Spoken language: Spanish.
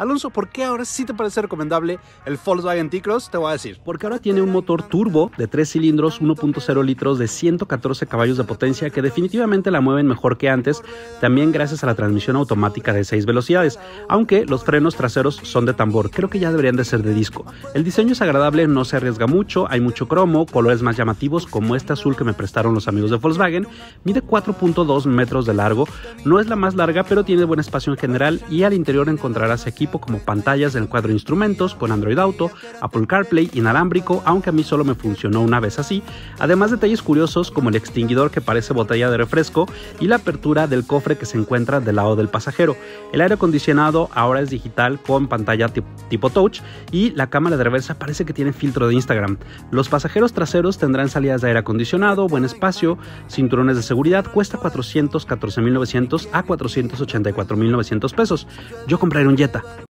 Alonso, ¿por qué ahora sí te parece recomendable el Volkswagen T-Cross? Te voy a decir. Porque ahora tiene un motor turbo de 3 cilindros, 1.0 litros de 114 caballos de potencia que definitivamente la mueven mejor que antes, también gracias a la transmisión automática de 6 velocidades, aunque los frenos traseros son de tambor, creo que ya deberían de ser de disco. El diseño es agradable, no se arriesga mucho, hay mucho cromo, colores más llamativos como este azul que me prestaron los amigos de Volkswagen, mide 4.2 metros de largo, no es la más larga pero tiene buen espacio en general y al interior encontrarás equipo como pantallas del cuadro instrumentos con Android Auto, Apple CarPlay inalámbrico, aunque a mí solo me funcionó una vez así, además detalles curiosos como el extinguidor que parece botella de refresco y la apertura del cofre que se encuentra del lado del pasajero. El aire acondicionado ahora es digital con pantalla tipo touch y la cámara de reversa parece que tiene filtro de Instagram. Los pasajeros traseros tendrán salidas de aire acondicionado, buen espacio, cinturones de seguridad, cuesta 414.900 a 484.900 pesos. Yo compraré un Jetta.